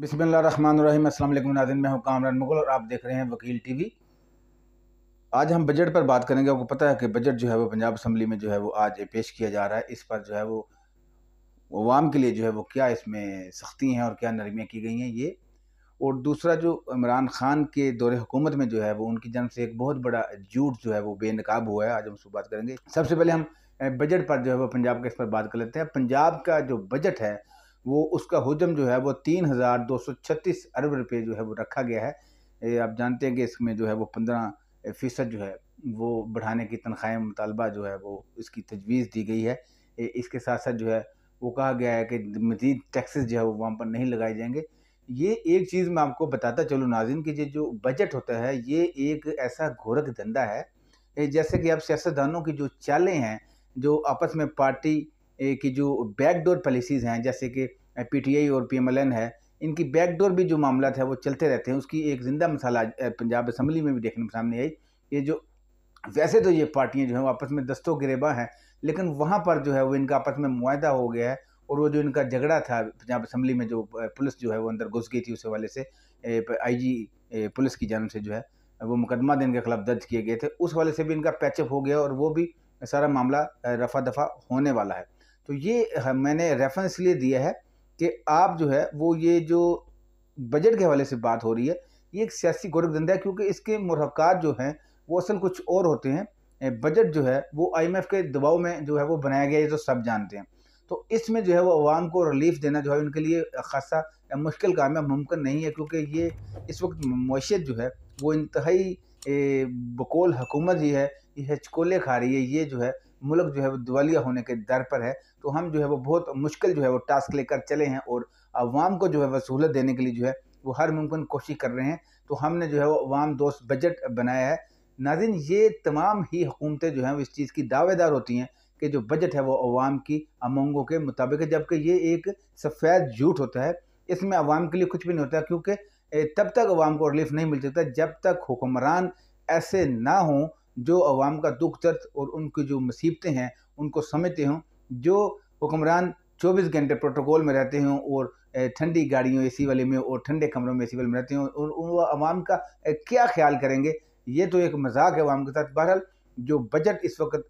बिसमीम अल्लाम नाजिन मैं हूँ कामरान मुगल और आप देख रहे हैं वकील टीवी। आज हम बजट पर बात करेंगे। आपको पता है कि बजट जो है वो पंजाब असम्बली में जो है वो आज पेश किया जा रहा है। इस पर जो है वो अवाम के लिए जो है वो क्या इसमें सख्ती हैं और क्या नरमियाँ की गई हैं ये। और दूसरा जो इमरान खान के दौरे हुकूमत में जो है वो उनकी जन्म से एक बहुत बड़ा झूठ जो है वो बेनकाब हुआ है। आज हम उसको बात करेंगे। सबसे पहले हम बजट पर जो है वो पंजाब के इस पर बात कर लेते हैं। पंजाब का जो बजट है वो उसका हजम जो है वो तीन हज़ार दो सौ छत्तीस अरब रुपये जो है वो रखा गया है। आप जानते हैं कि इसमें जो है वो पंद्रह फ़ीसद जो है वो बढ़ाने की तनख्वाहें, मुतालबा जो है वो इसकी तजवीज़ दी गई है। इसके साथ साथ जो है वो कहा गया है कि मज़ीद टैक्सेस जो है वो वहाँ पर नहीं लगाए जाएँगे। ये एक चीज़ मैं आपको बताता चलूँ, नाजिन कि ये जो बजट होता है, ये एक ऐसा घोरक धंधा है। जैसे कि आप सियासतदानों की जो चालें हैं, जो आपस में पार्टी की जो बैकडोर पॉलिसीज़ हैं, जैसे कि पीटीआई और पीएमएलएन है, इनकी बैकडोर भी जो मामला है वो चलते रहते हैं। उसकी एक ज़िंदा मिसाल पंजाब असम्बली में भी देखने में सामने आई। ये जो, वैसे तो ये पार्टियाँ जो हैं आपस में दस्तों गिरेबा हैं, लेकिन वहाँ पर जो है, वो इनका आपस में मुआदा हो गया है और वो जो इनका झगड़ा था, पंजाब असम्बली में जो पुलिस जो है, वो अंदर घुस गई थी, उस हवाले से आईजी पुलिस की जानब से जो है, वो मुकदमा दिन के खिलाफ दर्ज किए गए थे। उस वाले से भी इनका पैचअप हो गया और वो भी सारा मामला रफा दफ़ा होने वाला है। तो ये मैंने रेफरेंस इसलिए दिया है कि आप जो है, वो ये जो बजट के हवाले से बात हो रही है, ये एक सियासी गोरखधंधा है, क्योंकि इसके मुरक़ात जो हैं, वो असल कुछ और होते हैं। बजट जो है, वो आईएमएफ के दबाव में जो है, वो बनाया गया है तो सब जानते हैं। तो इसमें जो है, वो अवाम को रिलीफ देना जो है, उनके लिए खासा मुश्किल काम है, मुमकिन नहीं है, क्योंकि ये इस वक्त मीशत जो है, वो इंतहाई बकोल हुकूमत ही है, ये हचकोले खा रही है, ये जो है मुल्क जो है वो दिवालिया होने के दर पर है तो हम जो है वो बहुत मुश्किल जो है वो टास्क लेकर चले हैं और अवाम को जो है वह सहूलत देने के लिए जो है वो हर मुमकिन कोशिश कर रहे हैं। तो हमने जो है वो अवाम दोस्त बजट बनाया है। नाजिन ये तमाम ही हुकूमतें जो हैं वो इस चीज़ की दावेदार होती हैं कि जो बजट है वो अवाम की अमंगों के मुताबिक है, जबकि ये एक सफ़ेद झूठ होता है। इसमें अवाम के लिए कुछ भी नहीं होता, क्योंकि तब तक अवाम को रिलीफ नहीं मिल सकता जब तक हुक्मरान ऐसे ना हों जो अवाम का दुख, दर्द और उनकी जो मुसीबतें हैं, उनको समझते हों, जो हुक्मरान 24 घंटे प्रोटोकॉल में रहते हों और ठंडी गाड़ियों एसी वाले में और ठंडे कमरों में एसी वाले में रहते हों, और वो अवाम का क्या ख्याल करेंगे? ये तो एक मज़ाक है अवाम के साथ। बहरहाल, जो बजट इस वक्त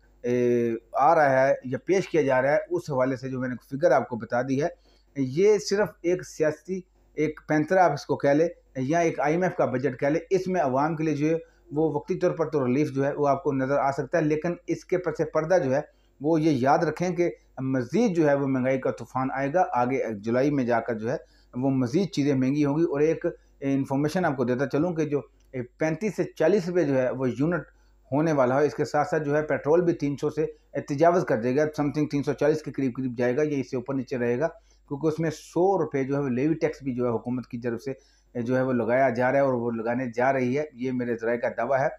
आ रहा है या पेश किया जा रहा है, उस हवाले से जो मैंने फिगर आपको बता दी है, ये सिर्फ़ एक सियासी, एक पैंतरा आप इसको कह ले, या एक आईएमएफ का बजट कह ले, इसमें अवाम के लिए जो है वो वक्ती तौर पर तो रिलीफ जो है वो आपको नज़र आ सकता है, लेकिन इसके पीछे पर्दा जो है वो ये याद रखें कि मज़ीद जो है वो महँगाई का तूफ़ान आएगा, आगे जुलाई में जाकर जो है वो मज़ीद चीज़ें महँगी होंगी। और एक इन्फॉर्मेशन आपको देता चलूँ कि जो पैंतीस से चालीस रुपये जो है वो यूनिट होने वाला है, इसके साथ साथ जो है पेट्रोल भी तीन सौ से तजावज़ कर देगा समथिंग तीन सौ चालीस के करीब करीब जाएगा, ये इससे ऊपर नीचे रहेगा, क्योंकि उसमें सौ रुपये जो है लेवी टैक्स भी जो है हुकूमत की तरफ़ से जो है वो लगाया जा रहा है और वो लगाने जा रही है, ये मेरे ज़राए का दावा है।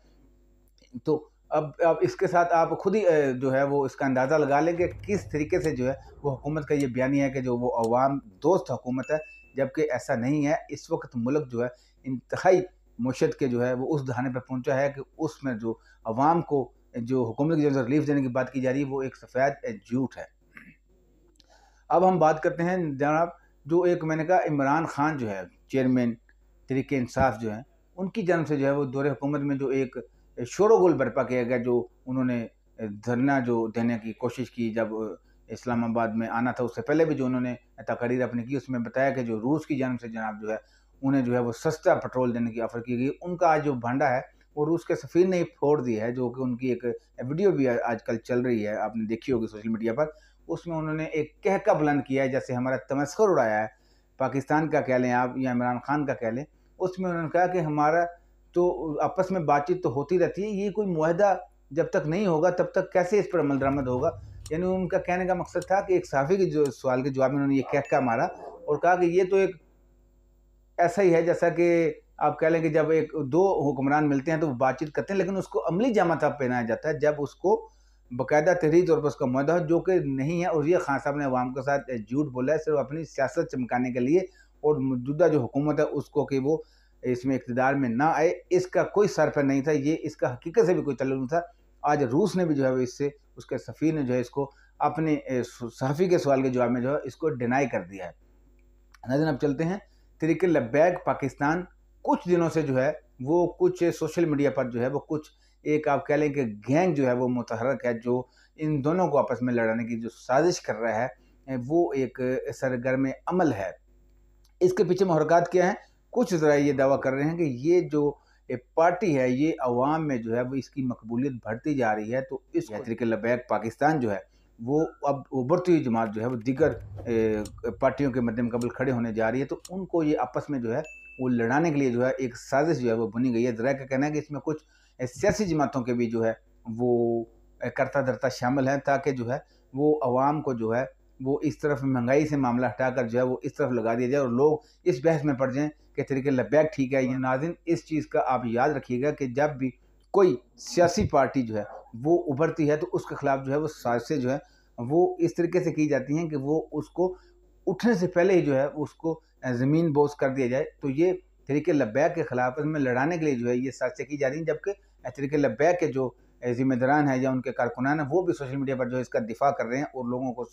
तो अब अब इसके साथ आप खुद ही जो है वो इसका अंदाज़ा लगा लेंगे किस तरीके से जो है वो हुकूमत का ये बयानी है कि जो वो अवाम दोस्त हुकूमत है, जबकि ऐसा नहीं है। इस वक्त मुल्क जो है इंतहाई मुशत के जो है वो उस दहाने पर पहुँचा है कि उसमें जो अवाम को जो हुकूमत की जब रिलीफ देने की बात की जा रही है, वो एक सफ़ेद झूठ है। अब हम बात करते हैं जनाब, जो एक मैंने कहा, इमरान खान जो है चेयरमैन तरीके इंसाफ जो हैं, उनकी जन्म से जो है वो दौरे हुकूमत में जो एक शोरगुल बर्पा किया गया, जो उन्होंने धरना जो देने की कोशिश की जब इस्लामाबाद में आना था, उससे पहले भी जो उन्होंने तकरीर अपनी की, उसमें बताया कि जो रूस की जन्म से जनाब जो है, उन्हें जो है वो सस्ता पेट्रोल देने की ऑफ़र की गई। उनका आज जो भांडा है, वो रूस के सफ़ीर ने ही फोड़ दिया है, जो कि उनकी एक वीडियो भी आजकल चल रही है, आपने देखी होगी सोशल मीडिया पर। उसमें उन्होंने एक कहका बुलंद किया है, जैसे हमारा तमस्कर उड़ाया है पाकिस्तान का कह लें आप, या इमरान खान का कह लें, उसमें उन्होंने कहा कि हमारा तो आपस में बातचीत तो होती रहती है, ये कोई माहदा जब तक नहीं होगा, तब तक कैसे इस पर अमल दरामद होगा? यानी उनका कहने का मकसद था कि एक साफ़ी के जो सवाल के जवाब में उन्होंने ये कहका मारा और कहा कि ये तो एक ऐसा ही है जैसा कि आप कह लें कि जब एक दो हुक्मरान मिलते हैं तो वो बातचीत करते हैं, लेकिन उसको अमली जामा तब पहनाया जाता है, जब उसको बाकायदा तहरीर तौर पर उसका मुहदा जो कि नहीं है और ये खान साहब ने अवाम के साथ झूठ बोला है, सिर्फ़ अपनी सियासत चमकाने के लिए और मौजूदा जो हुकूमत है उसको कि वो इसमें इकतदार में ना आए। इसका कोई सर पर नहीं था, ये इसका हकीकत से भी कोई तल्लु था। आज रूस ने भी जो है वो इससे, उसके सफ़ीर ने जो है इसको अपने सहाफ़ी के सवाल के जवाब में जो है इसको डिनाई कर दिया है। नाजिन अब चलते हैं। तरीके लबैक पाकिस्तान कुछ दिनों से जो है वो कुछ सोशल मीडिया पर जो है वो कुछ एक आप कह लें कि गैंग जो है वो मुतहरक है जो इन दोनों को आपस में लड़ाने की जो साजिश कर रहा है वो एक सरगर्म अमल है। इसके पीछे महरकत क्या है कुछ ज़रा ये दावा कर रहे हैं कि ये जो पार्टी है ये अवाम में जो है वो इसकी मकबूलियत बढ़ती जा रही है तो इस तरीके लबैक पाकिस्तान जो है वो अब उभरती हुई जमात जो है वो दीगर पार्टियों के मद्देम कबल खड़े होने जा रही है तो उनको ये आपस में जो है वो लड़ाने के लिए जो है एक साजिश जो है वो बनी गई है। ज़रा का कहना है कि इसमें कुछ सियासी जमातों के भी जो है वो करता धरता शामिल हैं ताकि जो है वो आवाम को जो है वो इस तरफ़ महँगाई से मामला हटाकर जो है वो इस तरफ़ लगा दिया जाए और लोग इस बहस में पड़ जाएँ कि तरीके लबैक ठीक है। ये नाजिन इस चीज़ का आप याद रखिएगा कि जब भी कोई सियासी पार्टी जो है वो उभरती है तो उसके खिलाफ जो है वो साजिशें जो है वो इस तरीके से की जाती हैं कि वो उसको उठने से पहले ही जो है उसको ज़मीन बोझ कर दिया जाए। तो ये तरीके लब्बैक के ख़िलाफ़ इसमें लड़ाने के लिए जो है ये साजिशें की जा रही हैं, जबकि तरीके लब्बैक के जो ज़िम्मेदारान हैं या उनके कारकुनान हैं, वो भी सोशल मीडिया पर जो है इसका दिफा कर रहे हैं और लोगों को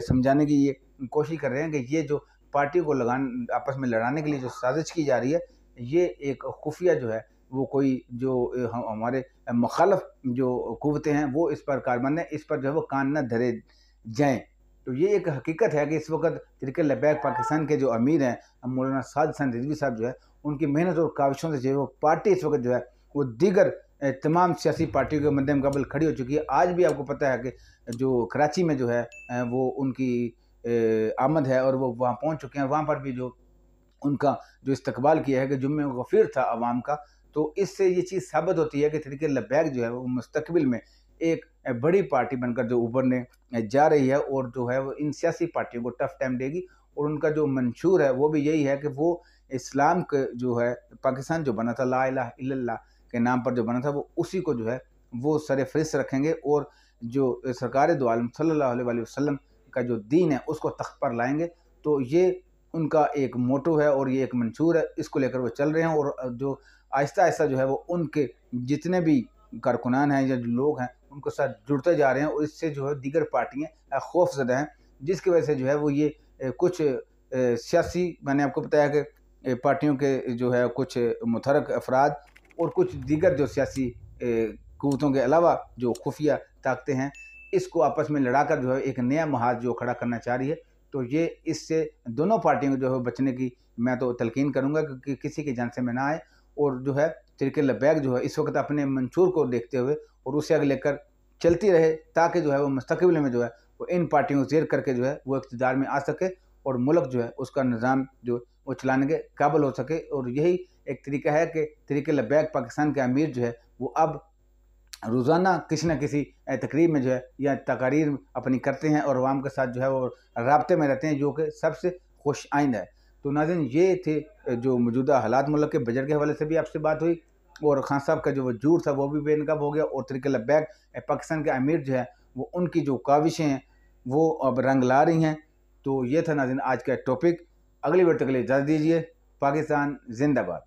समझाने की ये कोशिश कर रहे हैं कि ये जो पार्टी को लगान, आपस में लड़ाने के लिए जो साजिश की जा रही है, ये एक खुफिया जो है, वो कोई जो हम, हमारे मुखालफ जो कुतें हैं, वो इस पर कारबंद है, इस पर जो है वो कान न धरे जाएँ। तो ये एक हकीकत है कि इस वक्त तरीके लबैक पाकिस्तान के जो अमीर हैं मौलाना साद हसन रिजवी साहब जो है, उनकी मेहनत और काविशों से जो है वो पार्टी इस वक्त जो है, वो दीगर तमाम सियासी पार्टियों के मद्दे मुकाबल खड़ी हो चुकी है। आज भी आपको पता है कि जो कराची में जो है वो उनकी आमद है और वो वहाँ पहुँच चुके हैं। वहाँ पर भी जो उनका जो इस्तकबाल किया है कि जुम्मे गफीर था आवाम का तो इससे ये चीज़ साबित होती है कि तरीके लबैक जो है वो मुस्तबिल में एक बड़ी पार्टी बनकर जो उभरने जा रही है और जो है वो इन सियासी पार्टियों को टफ टाइम देगी और उनका जो मंशूर है वो भी यही है कि वो इस्लाम के जो है, पाकिस्तान जो बना था, ला इला के नाम पर जो बना था, वो उसी को जो है, वो सर फहरिस्त रखेंगे और जो सरकार दो आलम अलैहि वसल्लम का जो दीन है, उसको तख्त पर लाएँगे। तो ये उनका एक मोटो है और ये एक मंशूर है, इसको लेकर वो चल रहे हैं और जो आहिस्ता आहिस्ता जो है वो उनके जितने भी कारकुनान हैं या जो लोग हैं, उनके साथ जुड़ते जा रहे हैं और इससे जो है दीगर पार्टियाँ खौफ ज़दा हैं, जिसकी वजह से जो है वो ये कुछ सियासी, मैंने आपको बताया कि पार्टियों के जो है कुछ मुतरक अफराद और कुछ दीगर जो सियासी कुतों के अलावा जो खुफिया ताकतें हैं, इसको आपस में लड़ाकर जो है एक नया महाज जो खड़ा करना चाह रही है। तो ये इससे दोनों पार्टियों को जो है बचने की मैं तो तलकिन करूँगा कि किसी की जान से में ना आए और जो है तरीके लबैक जो है, इस वक्त अपने मंशूर को देखते हुए और उसे आगे लेकर चलती रहे ताकि जो है, वो मुस्तबिल में जो है, वो इन पार्टियों को जेर करके जो है, वो इकतदार में आ सके और मुल्क जो है, उसका निज़ाम जो, वो चलाने के काबिल हो सके। और यही एक तरीका है कि तरीके लबैक पाकिस्तान के अमीर जो है, वो अब रोज़ाना किसी न किसी तकरीब में जो है, या तकारीर अपनी करते हैं और आवाम के साथ जो है, वो रबते में रहते हैं, जो कि सबसे खुश आइंद है। तो नाजन ये थे जो मौजूदा हालात, मुल्क के बजट के हवाले से भी आपसे बात हुई और खान साहब का जो वजूर था, वो भी बेनकाब हो गया और तरीके लबैक पाकिस्तान के अमीर जो है, वो उनकी जो काविशें हैं, वो अब रंग ला रही हैं। तो ये था नाजिन आज का टॉपिक। अगली बार तक लिए इजाज़त दीजिए। पाकिस्तान जिंदाबाद।